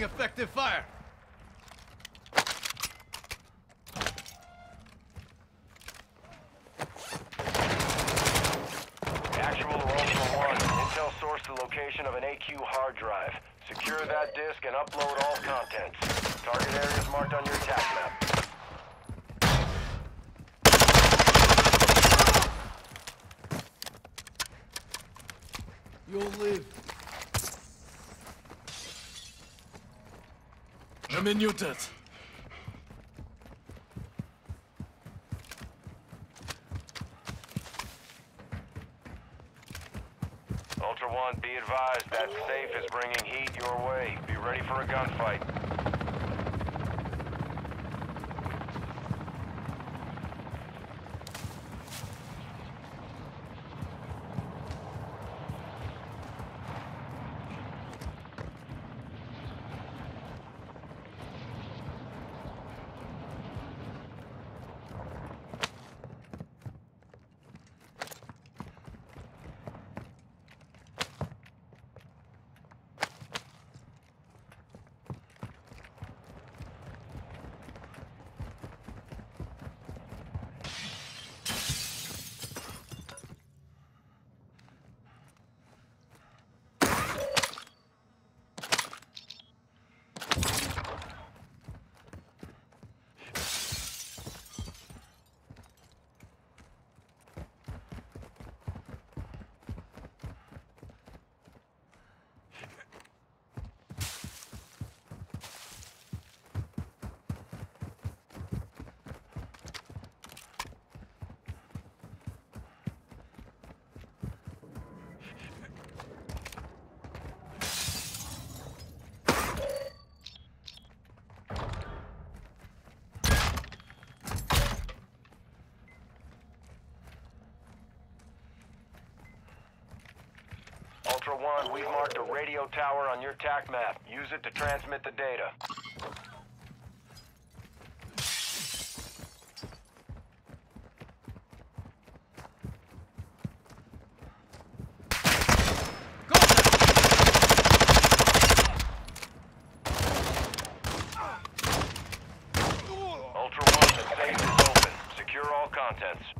Taking effective fire. Actual to One. Intel sourced the location of an AQ hard drive. Secure that disk and upload all contents. Target areas marked on your TAC map. You'll live. I'm muted. Ultra One, be advised that safe is bringing heat your way. Be ready for a gunfight. Ultra One, we've marked a radio tower on your TAC map. Use it to transmit the data. Ultra One, the safe is open. Secure all contents.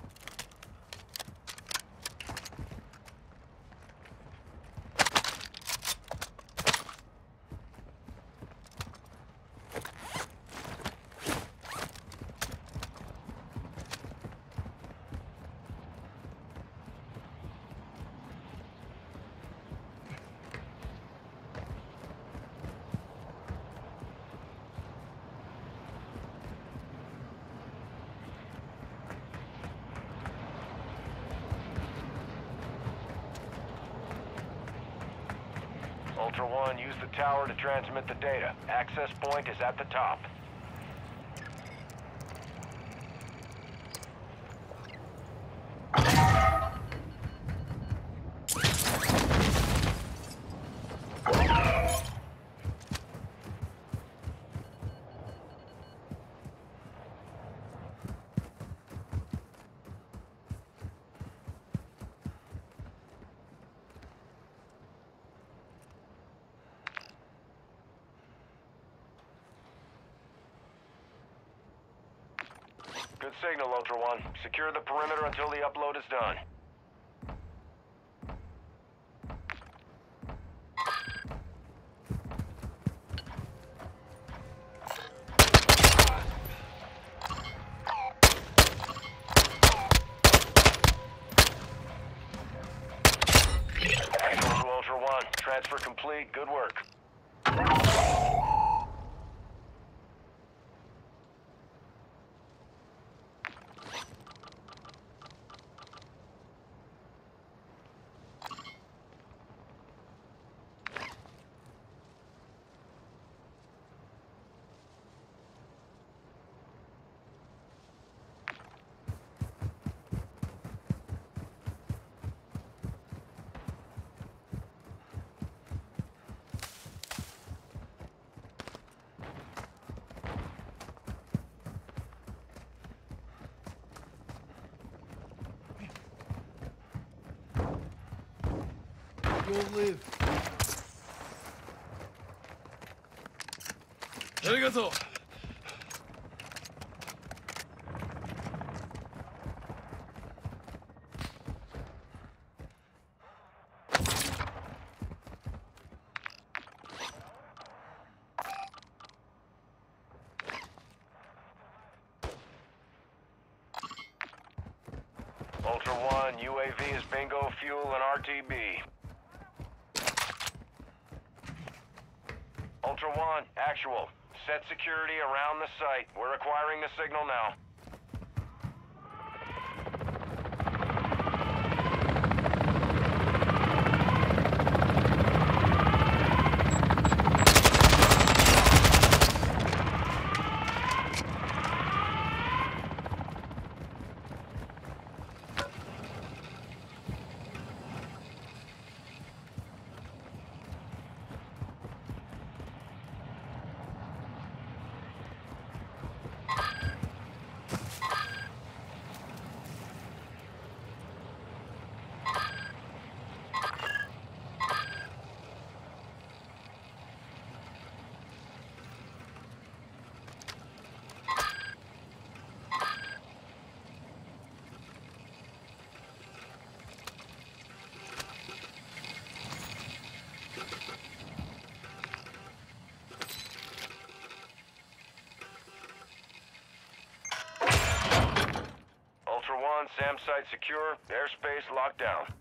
Ultra One, use the tower to transmit the data. Access point is at the top. Good signal, Ultra One. Secure the perimeter until the upload is done. You'll live. Arigato. Ultra One, UAV is bingo, fuel, and RTB. Ultra One, actual. Set security around the site. We're acquiring the signal now. Ultra One, SAM site secure. Airspace locked down.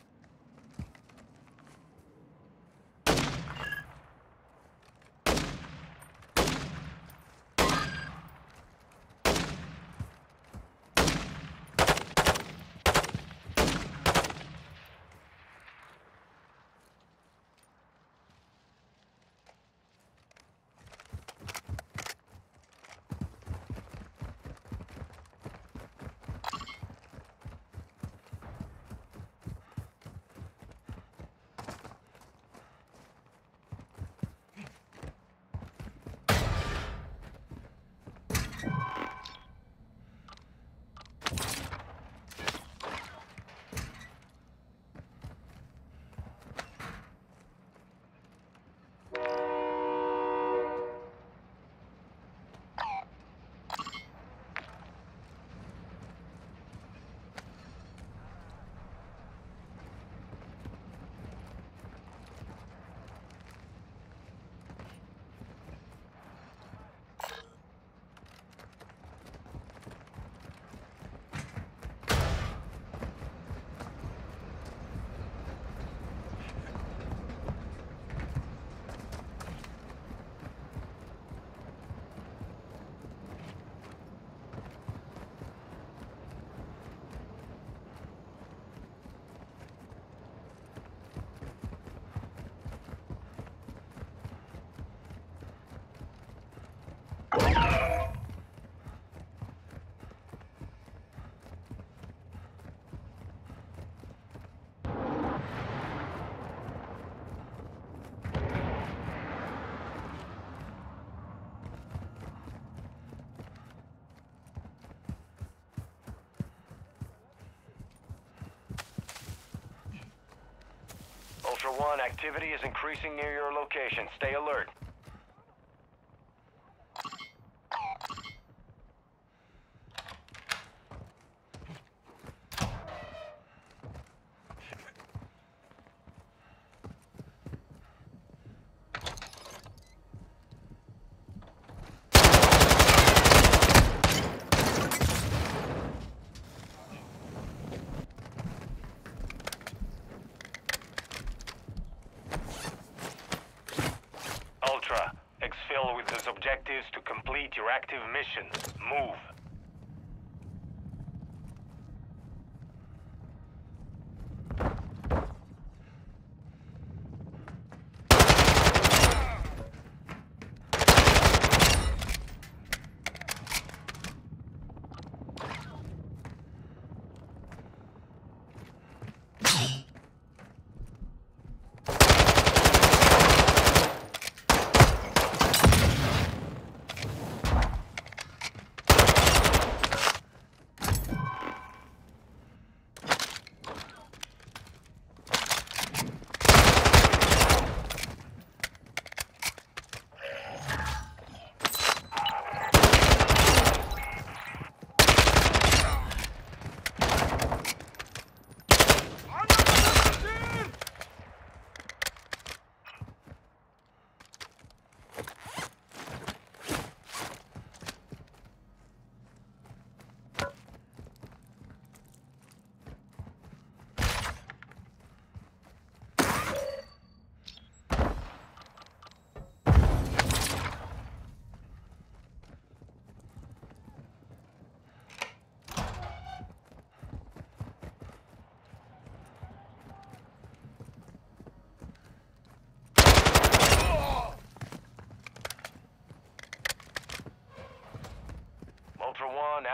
Ultra One, activity is increasing near your location. Stay alert. Objectives to complete your active mission. Move.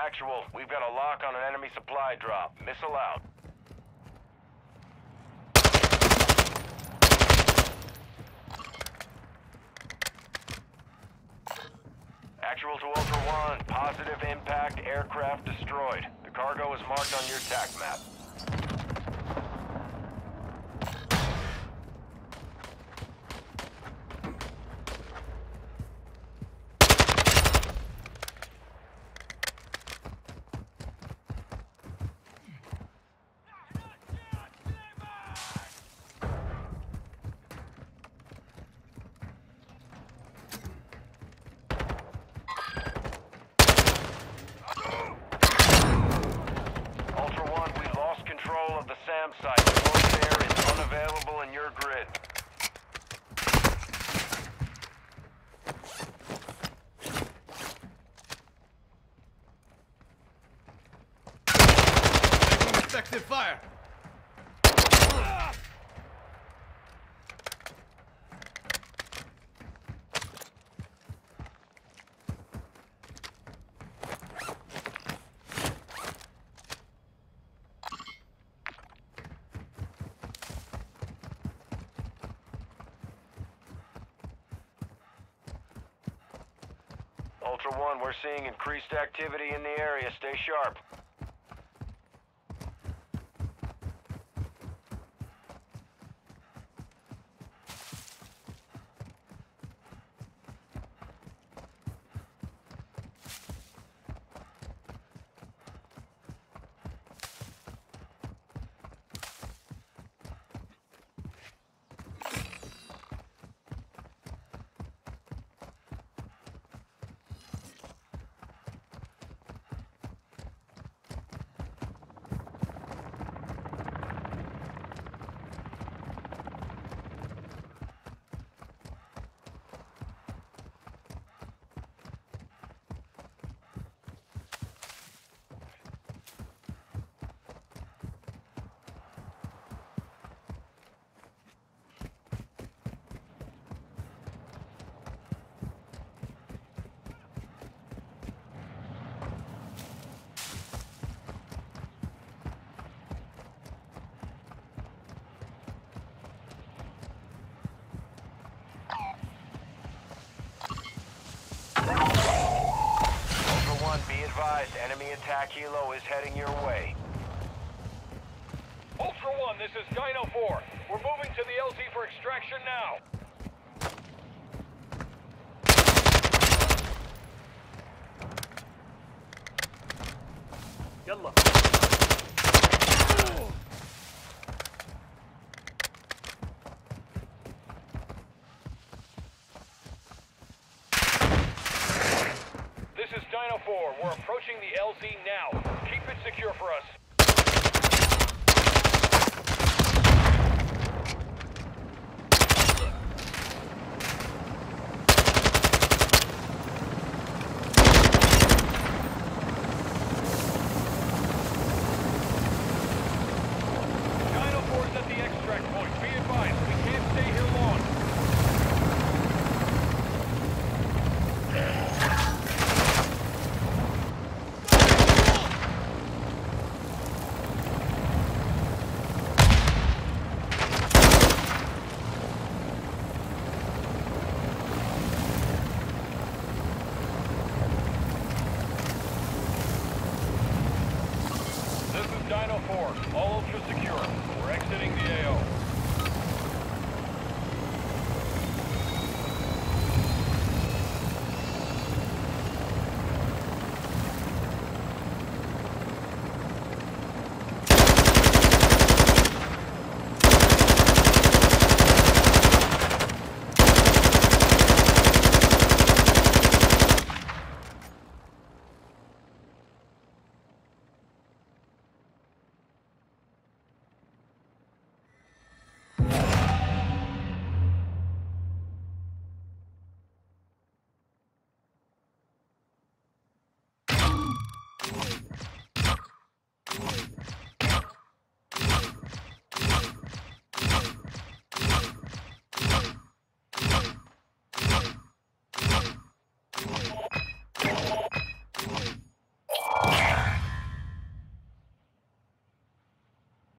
Actual, we've got a lock on an enemy supply drop. Missile out. Actual to Ultra One, positive impact, aircraft destroyed. The cargo is marked on your TAC map. Ultra One, we lost control of the SAM site. Close air is unavailable in your grid. Effective fire. Ultra One, we're seeing increased activity in the area. Stay sharp. Ultra One, be advised, enemy attack helo is heading your way. Ultra One, this is Dino 4. We're moving to the LZ for extraction now. Yalla. This is Dino 4. We're approaching the LZ now. Keep it secure for us. Dino 4. All ultra secure. We're exiting the AO.